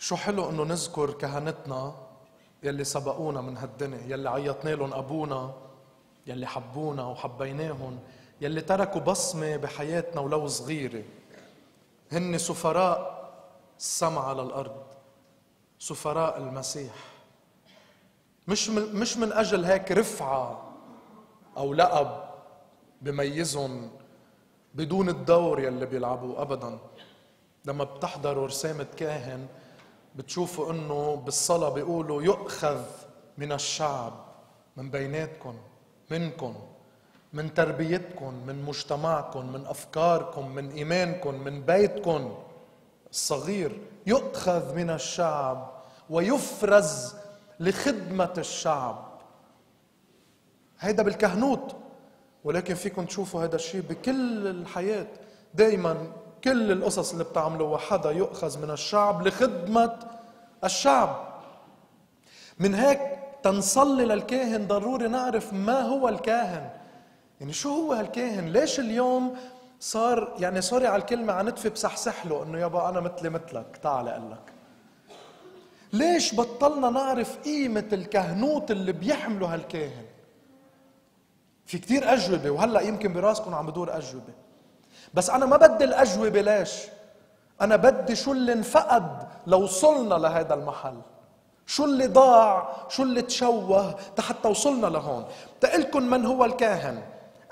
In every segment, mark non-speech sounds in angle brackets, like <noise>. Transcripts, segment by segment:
شو حلو إنه نذكر كهنتنا يلي سبقونا من هالدنيا يلي عيطنا لهم أبونا يلي حبونا وحبيناهم يلي تركوا بصمة بحياتنا ولو صغيرة. هن سفراء السماء على الأرض سفراء المسيح. مش مش من أجل هيك رفعة أو لقب بميزهم بدون الدور يلي بيلعبوه ابدا. لما بتحضروا رسامة كاهن بتشوفوا إنه بالصلاة بيقولوا يؤخذ من الشعب من بيناتكم منكم من تربيتكم من مجتمعكم من أفكاركم من إيمانكم من بيتكم. الصغير يؤخذ من الشعب ويفرز لخدمة الشعب. هيدا بالكهنوت. ولكن فيكم تشوفوا هذا الشيء بكل الحياة. دائما كل القصص اللي بتعملوها حدا يؤخذ من الشعب لخدمة الشعب. من هيك تنصلي للكاهن ضروري نعرف ما هو الكاهن. يعني شو هو هالكاهن؟ ليش اليوم صار يعني سوري على الكلمة عن نتفي بصحصح له إنه يابا أنا مثلي مثلك تعال لك. ليش بطلنا نعرف قيمة الكهنوت اللي بيحملوا هالكاهن؟ في كتير أجوبة وهلأ يمكن براسكم عم بدور أجوبة. بس أنا ما بدي الأجوبة ليش؟ أنا بدي شو اللي انفقد لو وصلنا لهذا المحل. شو اللي ضاع؟ شو اللي تشوه؟ حتى وصلنا لهون. تقلكم من هو الكاهن.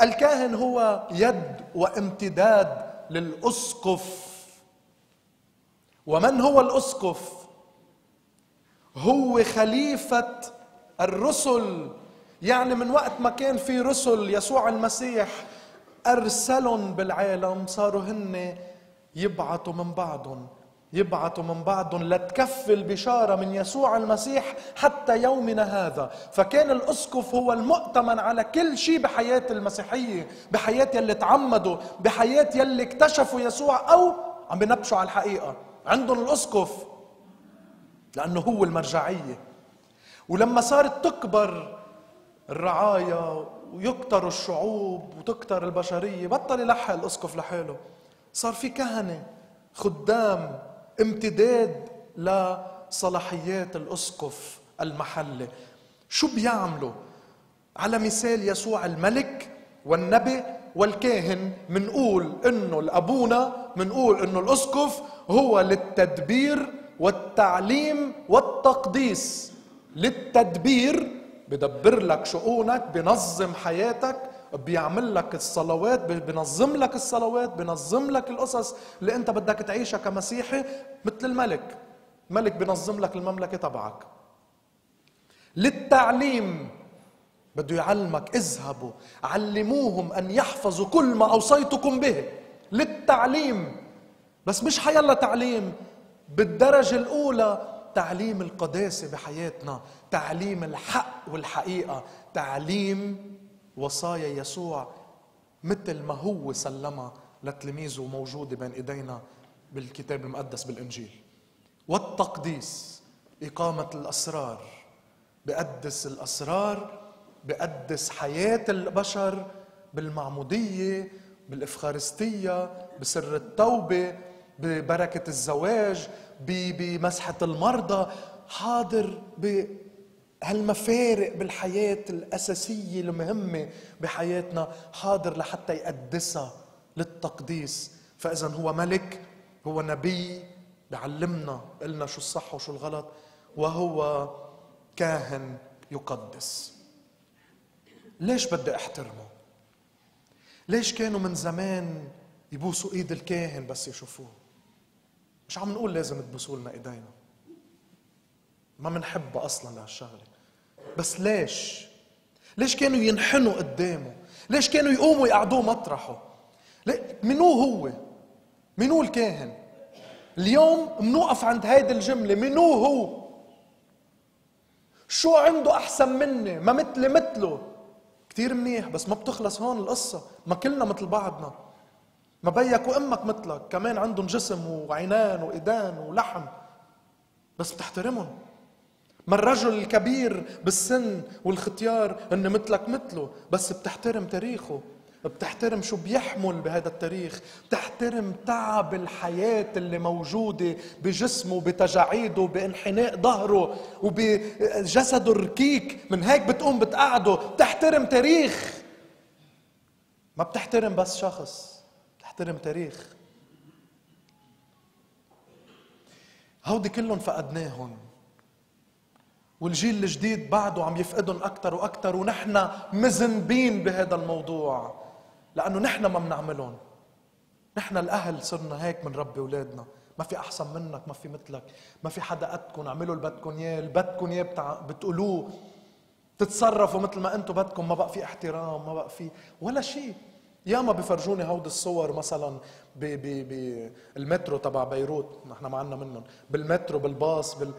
الكاهن هو يد وامتداد للأسقف. ومن هو الأسقف؟ هو خليفة الرسل. يعني من وقت ما كان في رسل يسوع المسيح أرسلهم بالعالم صاروا هن يبعثوا من بعضهم يبعثوا من بعضهم لتكفي البشارة من يسوع المسيح حتى يومنا هذا. فكان الأسقف هو المؤتمن على كل شيء بحياة المسيحية بحياة يلي تعمدوا بحياة يلي اكتشفوا يسوع أو عم بنبشوا على الحقيقة. عندهم الأسقف لأنه هو المرجعية. ولما صارت تكبر الرعايا ويكتر الشعوب وتكتر البشرية. بطل يلحق الأسقف لحاله. صار في كهنة خدام امتداد لصلاحيات الأسقف المحلي. شو بيعملوا؟ على مثال يسوع الملك والنبي والكاهن منقول إنه الأبونا منقول إنه الاسقف هو للتدبير والتعليم والتقديس. للتدبير بدبر لك شؤونك بنظم حياتك بيعمل لك الصلوات بنظم لك الصلوات بنظم لك القصص اللي انت بدك تعيشها كمسيحي مثل الملك. ملك بنظم لك المملكة تبعك. للتعليم بده يعلمك اذهبوا علموهم أن يحفظوا كل ما أوصيتكم به. للتعليم. بس مش حيلا تعليم بالدرجة الأولى تعليم القداسة بحياتنا تعليم الحق والحقيقة. تعليم وصايا يسوع مثل ما هو سلمها لتلاميذه موجودة بين إيدينا بالكتاب المقدس بالإنجيل. والتقديس إقامة الأسرار. بقدس الأسرار بقدس حياة البشر بالمعمودية بالإفخارستية بسر التوبة ببركة الزواج بمسحة المرضى. حاضر بهالمفارق بالحياة الأساسية المهمة بحياتنا حاضر لحتى يقدسها للتقديس. فإذا هو ملك هو نبي بيعلمنا قلنا شو الصح وشو الغلط وهو كاهن يقدس. ليش بدي أحترمه؟ ليش كانوا من زمان يبوسوا إيد الكاهن بس يشوفوه؟ مش عم نقول لازم تبوسوا لنا إيدينا. ما بنحب أصلا لهالشغلة. بس ليش؟ ليش كانوا ينحنوا قدامه؟ ليش كانوا يقوموا يقعدوه مطرحه؟ منو هو؟ منو الكاهن؟ اليوم منوقف عند هيدي الجملة منو هو؟ شو عنده أحسن مني؟ ما مثلي مثله. كثير منيح بس ما بتخلص هون القصة. ما كلنا مثل بعضنا. ما بيك وأمك مثلك كمان عندهم جسم وعينان وايدان ولحم. بس بتحترمهم. ما الرجل الكبير بالسن والختيار إن مثلك مثله بس بتحترم تاريخه. بتحترم شو بيحمل بهذا التاريخ. بتحترم تعب الحياة اللي موجودة بجسمه بتجاعيده بانحناء ظهره وبجسده الركيك من هيك بتقوم بتقعده. بتحترم تاريخ. ما بتحترم بس شخص. بتحترم تاريخ. هودي كلهم فقدناهم. والجيل الجديد بعده عم يفقدهم أكثر وأكثر ونحن مذنبين بهذا الموضوع لأنه نحن ما بنعملهم. نحن الأهل صرنا هيك من ربي أولادنا. ما في أحسن منك ما في مثلك. ما في حدا قدكم اعملوا اللي بدكم إياه. اللي بدكم إياه. بتقولوه. تتصرفوا مثل ما أنتم بدكم. ما بقى في احترام ما بقى في ولا شيء. ياما بفرجوني هود الصور مثلا بالمترو تبع بيروت نحن ما عنا منهم بالمترو بالباص بال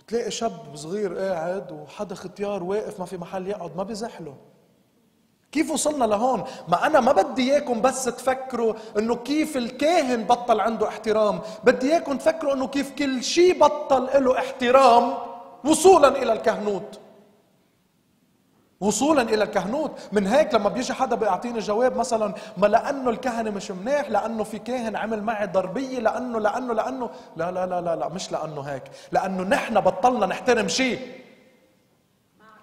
بتلاقي شاب صغير قاعد وحدا ختيار واقف ما في محل يقعد ما بيزحله كيف وصلنا لهون؟ ما أنا ما بدي إياكم بس تفكروا إنه كيف الكاهن بطل عنده احترام، بدي إياكم تفكروا إنه كيف كل شيء بطل له احترام وصولا إلى الكهنوت. وصولا إلى الكهنوت. من هيك لما بيجي حدا بيعطيني جواب مثلا ما لأنه الكهنة مش منيح لأنه في كاهن عمل معي ضربية لأنه لأنه لأنه. لا لا لا لا, لا مش لأنه هيك. لأنه نحن بطلنا نحترم شيء.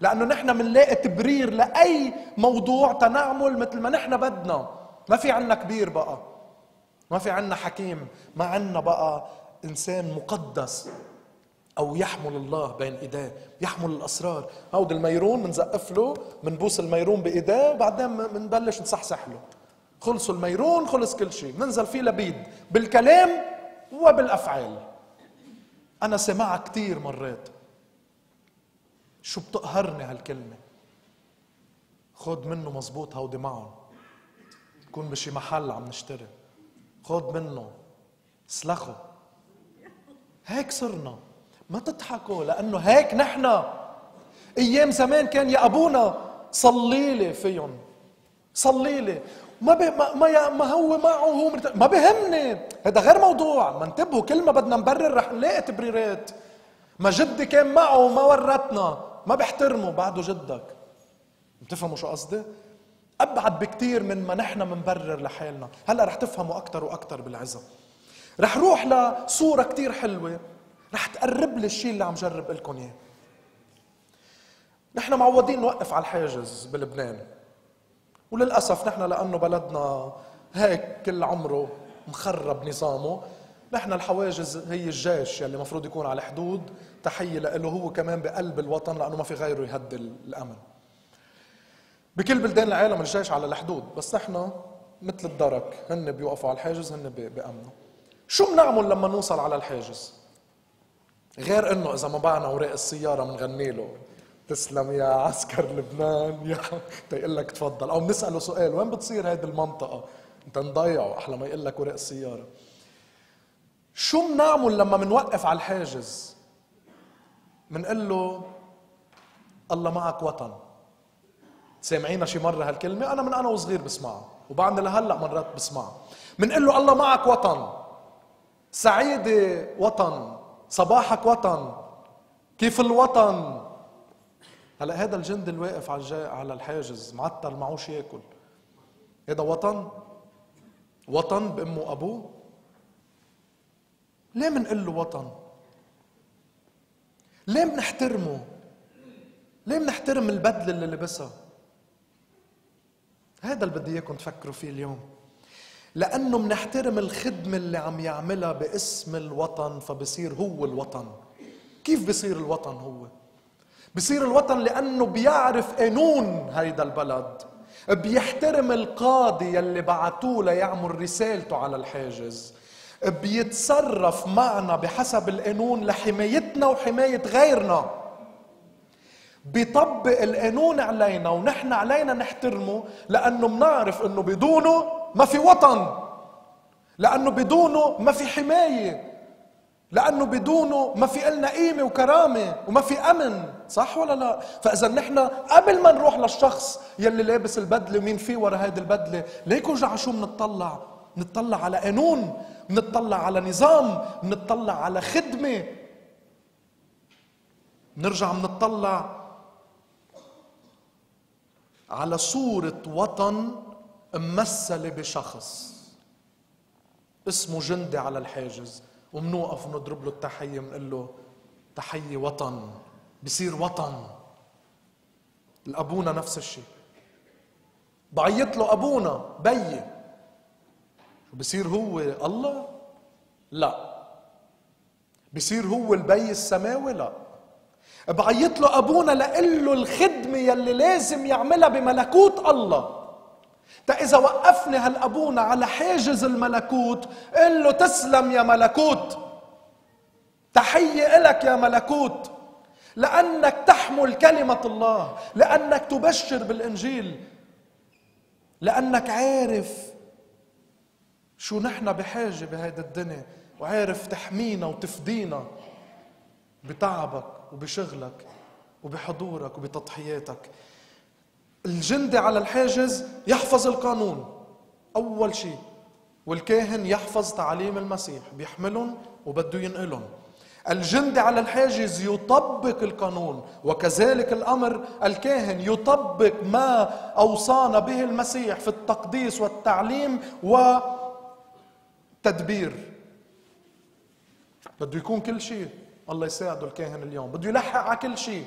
لأنه نحن بنلاقي تبرير لأي موضوع تنعمل مثل ما نحن بدنا. ما في عنا كبير بقى. ما في عنا حكيم. ما عنا بقى إنسان مقدس. أو يحمل الله بين إيديه يحمل الأسرار. هود الميرون بنزقف له بنبوس الميرون بإيديه وبعدين بنبلش نصحصح له. خلصوا الميرون خلص كل شيء. بننزل فيه لبيد. بالكلام وبالأفعال. أنا سمعها كثير مرات. شو بتقهرني هالكلمة؟ خد منه مزبوط هودي معهم. تكون بشي محل عم نشتري. خد منه. سلخوا هيك صرنا. ما تضحكوا لأنه هيك نحن. أيام زمان كان يا أبونا صلي لي فيهم صلي لي ما بي ما ما, ما هو معه هو. ما بهمني. هذا غير موضوع. ما انتبهوا كل ما بدنا نبرر رح نلاقي تبريرات. ما جدي كان معه وما ورتنا ما بيحترمه بعده جدك. بتفهموا شو قصدي؟ أبعد بكثير من ما نحن منبرر لحالنا. هلأ رح تفهموا أكثر وأكثر بالعظه رح روح لصورة كثير حلوة. رح تقرب لي الشيء اللي عم جرب لكم إياه. نحن معودين نوقف على الحاجز بلبنان. وللأسف نحن لأنه بلدنا هيك كل عمره مخرب نظامه نحن الحواجز هي الجيش يلي المفروض يكون على الحدود تحية له هو كمان بقلب الوطن لأنه ما في غيره يهدي الأمن. بكل بلدان العالم الجيش على الحدود بس نحن مثل الدرك هن بيوقفوا على الحاجز هن بيأمنوا شو بنعمل لما نوصل على الحاجز؟ غير إنه إذا ما بعنا اوراق السيارة بنغني له. تسلم يا عسكر لبنان يا <laughs> تيقول لك تفضل. أو بنسأله سؤال وين بتصير هيدي المنطقة؟ أنت نضيعه أحلى ما يقول لك ورق السيارة. شو بنعمل لما بنوقف على الحاجز؟ بنقول له الله معك وطن. سامعينا شي مرة هالكلمة؟ أنا من أنا وصغير بسمعها وبعدني لهلأ مرات بسمعها. بنقول له الله معك وطن. سعيدة وطن. صباحك وطن. كيف الوطن؟ هلا هذا الجندي الواقف على على الحاجز معطل معوش ياكل. هذا وطن؟ وطن بأمه وأبوه؟ ليه منقول له وطن؟ ليه بنحترمه ليه بنحترم البدلة اللي لبسها؟ هذا اللي بدي إياكم تفكروا فيه اليوم. لأنه بنحترم الخدمة اللي عم يعملها باسم الوطن فبصير هو الوطن. كيف بصير الوطن هو؟ بصير الوطن لأنه بيعرف قانون هيدا البلد. بيحترم القاضي يلي بعتوه ليعمل رسالته على الحاجز. بيتصرف معنا بحسب القانون لحمايتنا وحماية غيرنا. بيطبق القانون علينا ونحن علينا نحترمه لأنه بنعرف أنه بدونه ما في وطن. لأنه بدونه ما في حماية. لأنه بدونه ما في إلنا قيمة وكرامة وما في أمن. صح ولا لا؟ فإذا نحن قبل ما نروح للشخص يلي لابس البدلة ومين فيه ورا هيدي البدلة ليك وجع شو بنطلع بنطلع على قانون بنطلع على نظام بنطلع على خدمة. بنرجع بنطلع على صورة وطن ممثلة بشخص اسمه جندي على الحاجز ومنوقف ونضرب له التحية بنقول له تحية وطن بصير وطن. الأبونا نفس الشيء. بعيط له أبونا بيي. بصير هو الله؟ لا. بصير هو البي السماوي؟ لا. بعيط له أبونا لقل له الخدمة يلي لازم يعملها بملكوت الله. تا اذا وقفني هالابونا على حاجز الملكوت قل له تسلم يا ملكوت. تحية لك يا ملكوت. لأنك تحمل كلمة الله لأنك تبشر بالإنجيل. لأنك عارف شو نحن بحاجة بهيدي الدنيا وعارف تحمينا وتفدينا بتعبك وبشغلك وبحضورك وبتضحياتك. الجندي على الحاجز يحفظ القانون. أول شيء والكاهن يحفظ تعاليم المسيح. بيحملهم وبده ينقلهم. الجندي على الحاجز يطبق القانون وكذلك الأمر الكاهن يطبق ما أوصانا به المسيح في التقديس والتعليم وتدبير. بده يكون كل شيء. الله يساعده الكاهن اليوم. بده يلحق على كل شيء.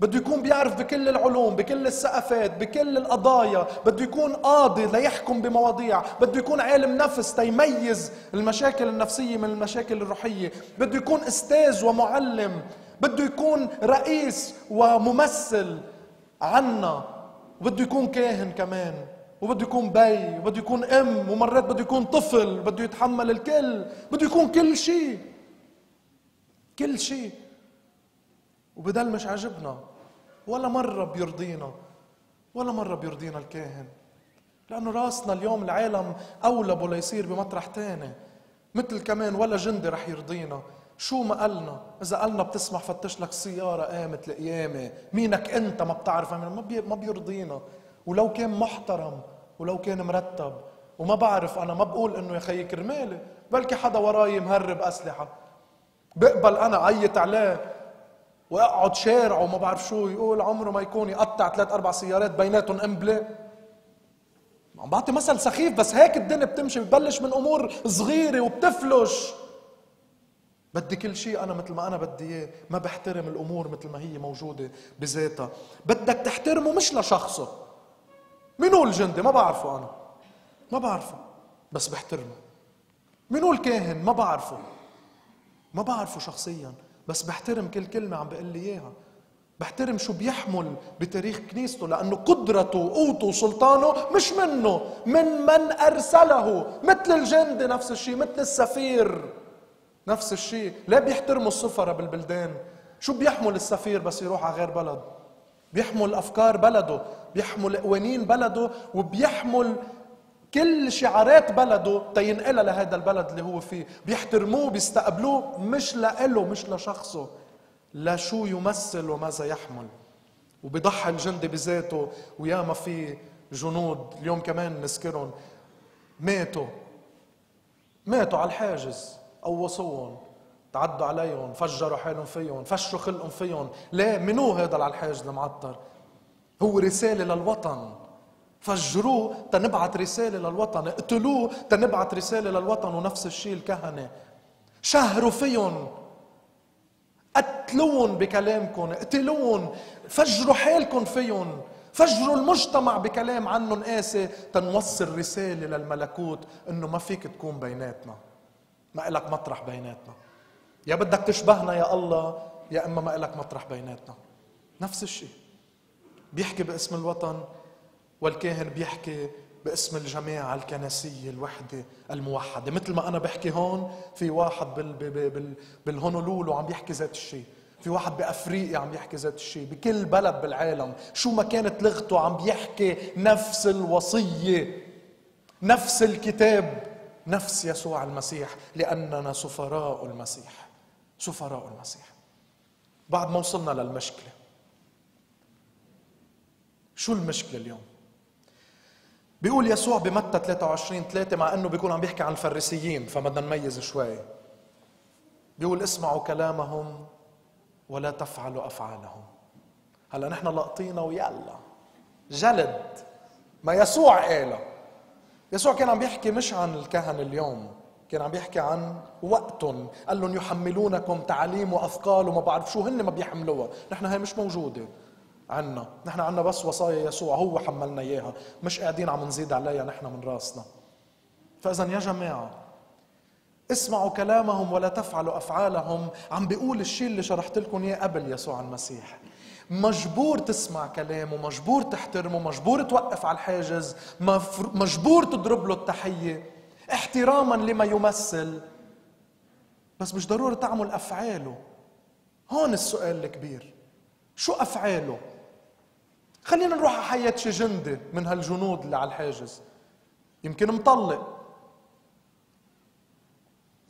بده يكون بيعرف بكل العلوم بكل الثقافات بكل القضايا بده يكون قاضي ليحكم بمواضيع بده يكون عالم نفس تيميز المشاكل النفسية من المشاكل الروحية بده يكون أستاذ ومعلم بده يكون رئيس وممثل عنا وبده يكون كاهن كمان وبده يكون بي وبده يكون أم ومرات بده يكون طفل بده يتحمل الكل بده يكون كل شيء كل شيء. وبدل مش عاجبنا ولا مرة بيرضينا ولا مرة بيرضينا الكاهن. لأنه راسنا اليوم العالم أولبه ليصير بمطرح تاني. مثل كمان ولا جندي رح يرضينا. شو ما قالنا إذا قالنا بتسمح فتش لك سيارة قامت القيامة مينك أنت ما بتعرف ما بيرضينا. ولو كان محترم ولو كان مرتب وما بعرف أنا ما بقول إنه يا خيي كرمالي بلكي حدا وراي مهرب أسلحة. بقبل أنا عيط عليه واقعد شارعه وما بعرف شو يقول عمره ما يكون يقطع ثلاث أربع سيارات بيناتهم قنبله عم بعطي مثل سخيف بس هيك الدنيا بتمشي ببلش من أمور صغيرة وبتفلش. بدي كل شيء أنا مثل ما أنا بدي إياه. ما بحترم الأمور مثل ما هي موجودة بذاتها. بدك تحترمه مش لشخصه. مين هو الجندي؟ ما بعرفه أنا. ما بعرفه بس بحترمه. مين هو الكاهن؟ ما بعرفه. ما بعرفه شخصيا. بس بحترم كل كلمة عم بقول لي إياها. بحترم شو بيحمل بتاريخ كنيسته لأنه قدرته وقوته وسلطانه مش منه. من من أرسله. مثل الجندي نفس الشيء مثل السفير نفس الشيء. لا بيحترموا السفراء بالبلدان؟ شو بيحمل السفير بس يروح على غير بلد؟ بيحمل أفكار بلده بيحمل قوانين بلده وبيحمل كل شعارات بلده تينقلها لهذا البلد اللي هو فيه. بيحترموه بيستقبلوه مش لإله مش لشخصه. لشو يمثل وماذا يحمل. وبيضحي الجندي بذاته وياما في جنود اليوم كمان نذكرهم ماتوا. ماتوا على الحاجز. قوصوهم. تعدوا عليهم. فجروا حالهم فيهم. فشوا خلقهم فيهم. ليه منو هذا على الحاجز المعطر؟ هو رسالة للوطن. فجروه تنبعت رسالة للوطن. اقتلوه تنبعت رسالة للوطن ونفس الشيء الكهنة. شهروا فيهم. قتلون بكلامكم اقتلون فجروا حالكم فيهم. فجروا المجتمع بكلام عنهم قاسي. تنوصل رسالة للملكوت إنه ما فيك تكون بيناتنا. ما إلك مطرح بيناتنا. يا بدك تشبهنا يا الله يا إما ما إلك مطرح بيناتنا. نفس الشيء. بيحكي باسم الوطن. والكاهن بيحكي باسم الجماعة الكنسية الوحدة الموحدة. مثل ما أنا بحكي هون في واحد بال بال بالهونولولو عم بيحكي ذات الشيء. في واحد بأفريقيا عم يحكي ذات الشيء. بكل بلد بالعالم شو ما كانت لغته عم بيحكي نفس الوصية نفس الكتاب نفس يسوع المسيح لأننا سفراء المسيح. سفراء المسيح. بعد ما وصلنا للمشكلة. شو المشكلة اليوم؟ بيقول يسوع بمتى 23 3 مع إنه بيكون عم بيحكي عن الفريسيين فبدنا نميز شوي. بيقول اسمعوا كلامهم ولا تفعلوا أفعالهم. هلا نحن لقطينا ويلا. جلد ما يسوع قالها يسوع كان عم بيحكي مش عن الكهنة اليوم كان عم بيحكي عن وقتهم. قال لهم يحملونكم تعاليم وأثقال وما بعرف شو هن ما بيحملوها. نحن هي مش موجودة. عنا. نحن عنا بس وصايا يسوع هو حملنا إياها. مش قاعدين عم نزيد عليها نحن من راسنا. فاذا يا جماعة اسمعوا كلامهم ولا تفعلوا أفعالهم. عم بيقول الشيء اللي شرحت لكم إياه قبل يسوع المسيح. مجبور تسمع كلامه مجبور تحترمه مجبور توقف على الحاجز مجبور تضرب له التحية احتراما لما يمثل. بس مش ضروري تعمل أفعاله. هون السؤال الكبير. شو أفعاله؟ خلينا نروح على حياة شي جندي من هالجنود اللي على الحاجز. يمكن مطلق.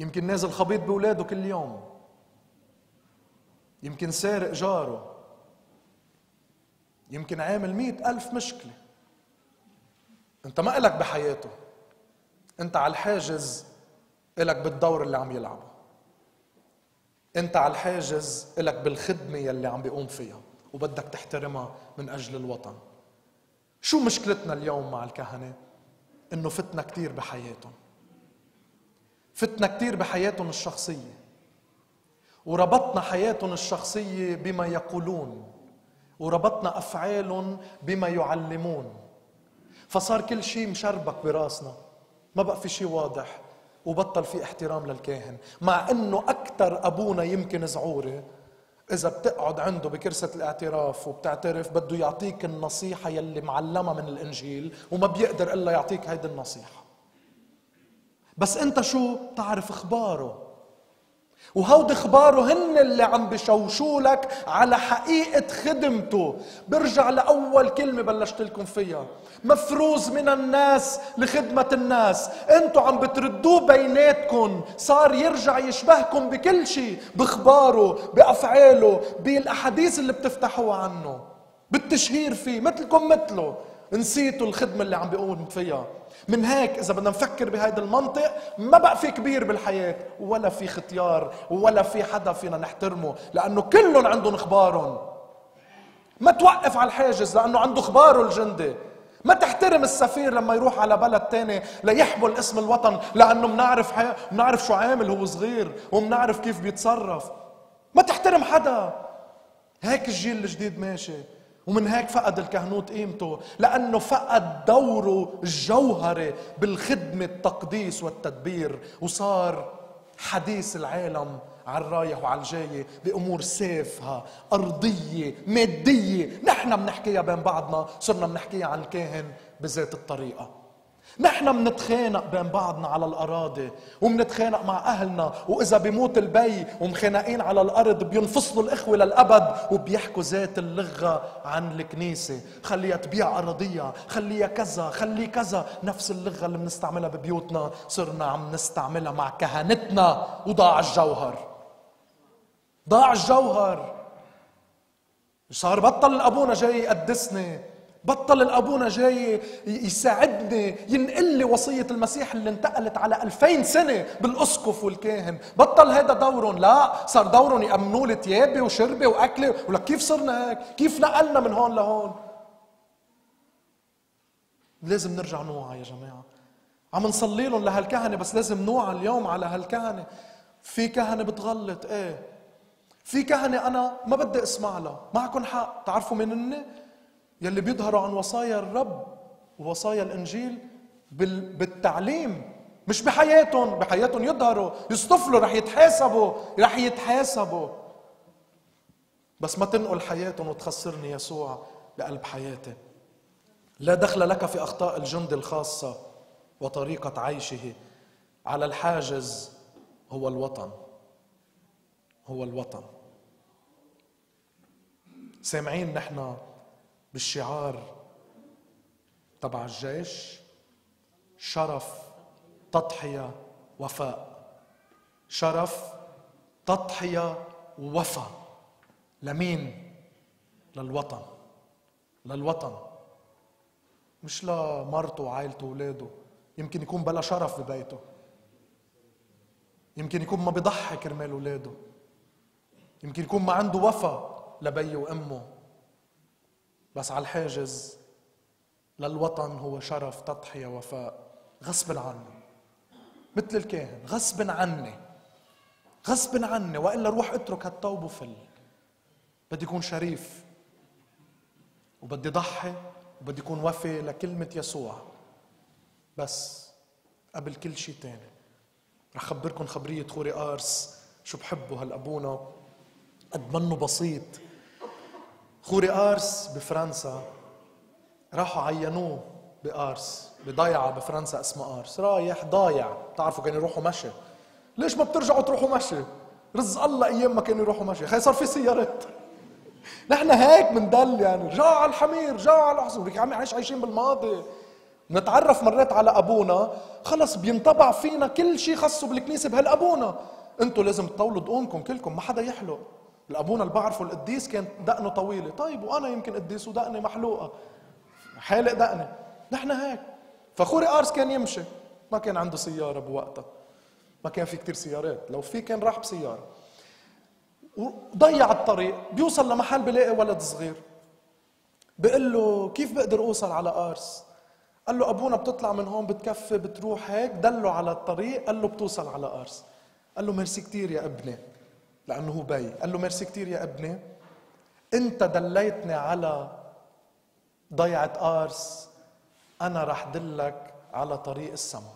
يمكن نازل خبيط بولاده كل يوم. يمكن سارق جاره. يمكن عامل مئة ألف مشكلة. أنت ما إلك بحياته. أنت على الحاجز إلك بالدور اللي عم يلعبه. أنت على الحاجز إلك بالخدمة يلي عم بيقوم فيها. وبدك تحترمها من أجل الوطن. شو مشكلتنا اليوم مع الكهنة؟ إنه فتنا كتير بحياتهم. فتنا كتير بحياتهم الشخصية. وربطنا حياتهم الشخصية بما يقولون. وربطنا أفعالهم بما يعلمون. فصار كل شيء مشربك براسنا. ما بقى في شيء واضح. وبطل في احترام للكاهن. مع إنه أكثر أبونا يمكن زعوري إذا بتقعد عنده بكرسة الاعتراف وبتعترف بده يعطيك النصيحة يلي معلمة من الإنجيل وما بيقدر إلا يعطيك هيدي النصيحة. بس أنت شو؟ تعرف أخباره. وهود اخباره هن اللي عم بشوشوا لك على حقيقة خدمته. برجع لأول كلمة بلشت لكم فيها. مفروز من الناس لخدمة الناس. أنتوا عم بتردوه بيناتكم. صار يرجع يشبهكم بكل شيء بأخباره بأفعاله بالأحاديث اللي بتفتحوها عنه. بالتشهير فيه مثلكم مثله. نسيتوا الخدمة اللي عم بيقوم فيها. من هيك إذا بدنا نفكر بهذا المنطق ما بقى في كبير بالحياة ولا في ختيار ولا في حدا فينا نحترمه لأنه كلهم عندهم أخبارهم. ما توقف على الحاجز لأنه عنده أخباره الجندي. ما تحترم السفير لما يروح على بلد تاني ليحمل اسم الوطن لأنه منعرف حي... منعرف شو عامل هو صغير ومنعرف كيف بيتصرف. ما تحترم حدا. هيك الجيل الجديد ماشي. ومن هيك فقد الكهنوت قيمته لأنه فقد دوره الجوهري بالخدمة التقديس والتدبير وصار حديث العالم على الرايح وعلى الجاية بأمور سافهة أرضية مادية. نحن بنحكيها بين بعضنا صرنا بنحكيها عن الكاهن بذات الطريقة. نحن منتخانق بين بعضنا على الأراضي ومنتخانق مع أهلنا وإذا بيموت البي ومخانقين على الأرض بينفصلوا الإخوة للأبد وبيحكوا ذات اللغة عن الكنيسة. خليها تبيع أراضيها خليها كذا خلي كذا. نفس اللغة اللي بنستعملها ببيوتنا صرنا عم نستعملها مع كهنتنا وضاع الجوهر. ضاع الجوهر. صار بطل أبونا جاي يقدسني. بطل الأبونا جاي يساعدني ينقل لي وصية المسيح اللي انتقلت على ألفين سنة بالأسقف والكاهن. بطل هذا دورهم. لا صار دورهم يأمنوا لي ثيابي وشربي وأكلي. ولك كيف صرنا هيك؟ كيف نقلنا من هون لهون؟ لازم نرجع نوعى يا جماعة. عم نصلي لهم لهالكهنة بس لازم نوعى اليوم على هالكهنة. في كهنة بتغلط. إيه؟ في كهنة أنا ما بدي أسمع لها. معكم حق. تعرفوا مين هن؟ يلي بيظهروا عن وصايا الرب ووصايا الإنجيل بالتعليم مش بحياتهم بحياتهم يظهروا يصطفلوا رح يتحاسبوا رح يتحاسبوا. بس ما تنقل حياتهم وتخسرني يسوع بقلب حياتي. لا دخل لك في أخطاء الجند الخاصة وطريقة عيشه. على الحاجز هو الوطن. هو الوطن. سامعين نحن بالشعار تبع الجيش شرف تضحية وفاء. شرف تضحية ووفاء. لمين؟ للوطن. للوطن. مش لمرته وعائلته وولاده. يمكن يكون بلا شرف ببيته. يمكن يكون ما بيضحي كرمال ولاده. يمكن يكون ما عنده وفا لبي وأمه. بس على الحاجز للوطن هو شرف تضحية وفاء. غصب عني. مثل الكاهن غصب عني. غصب عني وإلا روح اترك هالثوب وفل. بدي اكون شريف وبدي ضحي وبدي اكون وفي لكلمة يسوع. بس قبل كل شيء تاني رح خبركم خبرية خوري أرس شو بحبه هالأبونا. قد منه بسيط. خوري أرس بفرنسا. راحوا عينوه بأرس بضيعة بفرنسا اسمها أرس. رايح ضايع. بتعرفوا كانوا يروحوا مشي. ليش ما بترجعوا تروحوا مشي؟ رزق الله أيام ما كانوا يروحوا مشي. خي صار في سيارات. <laughs> نحن هيك بندل يعني. رجعوا على الحمير رجعوا على الحصول يا عمي عايش عايشين بالماضي. نتعرف مرات على أبونا. خلص بينطبع فينا كل شيء خصه بالكنيسة بهالأبونا. أنتم لازم تطولوا دقونكم كلكم ما حدا يحلق. الأبونا اللي بعرفه القديس كان دقنه طويلة. طيب وأنا يمكن قديس ودقني محلوقة. حالق دقني نحن هيك. فخوري آرس كان يمشي. ما كان عنده سيارة بوقتها. ما كان في كتير سيارات. لو في كان راح بسيارة. وضيع الطريق. بيوصل لمحل بلاقي ولد صغير. بيقول له كيف بقدر أوصل على آرس؟ قال له أبونا بتطلع من هون بتكفي بتروح هيك دله على الطريق. قال له بتوصل على آرس. قال له ميرسي كتير يا ابني. لأنه هو بي قال له ميرسي كتير يا ابني. انت دليتني على ضيعة آرس. أنا رح دلك على طريق السماء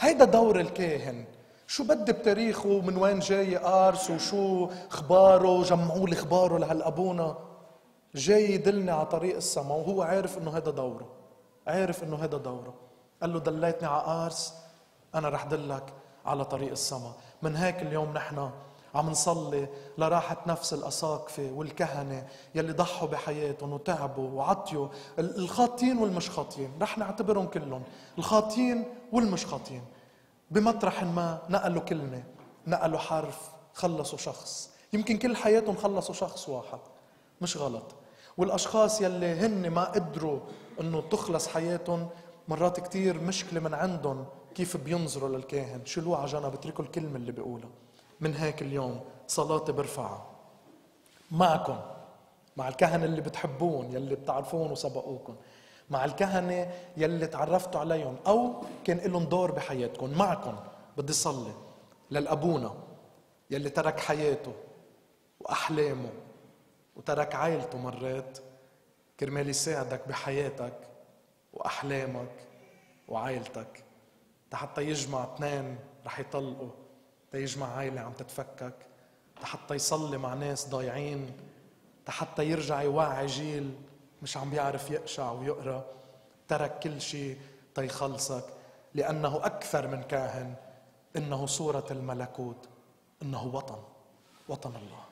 هيدا دور الكاهن. شو بدي بتاريخه من وين جاي آرس وشو اخباره جمعوا لي اخباره لهالأبونا. جاي يدلني على طريق السماء وهو عارف إنه هذا دوره. عارف إنه هذا دوره. قال له دليتني على آرس. أنا رح دلك على طريق السماء من هيك اليوم نحن عم نصلي لراحة نفس الأساقفة والكهنة يلي ضحوا بحياتهم وتعبوا وعطيوا الخاطين والمش خاطين رح نعتبرهم كلهم الخاطين والمش خاطين بمطرح ما نقلوا كلمة نقلوا حرف خلصوا شخص. يمكن كل حياتهم خلصوا شخص واحد. مش غلط. والأشخاص يلي هن ما قدروا أنه تخلص حياتهم مرات كتير مشكلة من عندهم كيف بينظروا للكاهن. شيلوه على جنب اتركوا الكلمة اللي بيقولها. من هيك اليوم صلاتي برفعها معكم مع الكهنة اللي بتحبون يلي بتعرفون وسبقوكم مع الكهنة يلي تعرفتوا عليهم أو كان لهم دور بحياتكم معكم بدي صلي للأبونا يلي ترك حياته وأحلامه وترك عائلته مرات. كرمال يساعدك بحياتك وأحلامك وعائلتك. حتى يجمع اثنين رح يطلقوا. تيجمع عائلة عم تتفكك حتى يصلي مع ناس ضايعين حتى يرجع يوعي جيل مش عم بيعرف يقشع ويقرأ. ترك كل شيء تيخلصك لأنه أكثر من كاهن إنه صورة الملكوت إنه وطن وطن الله.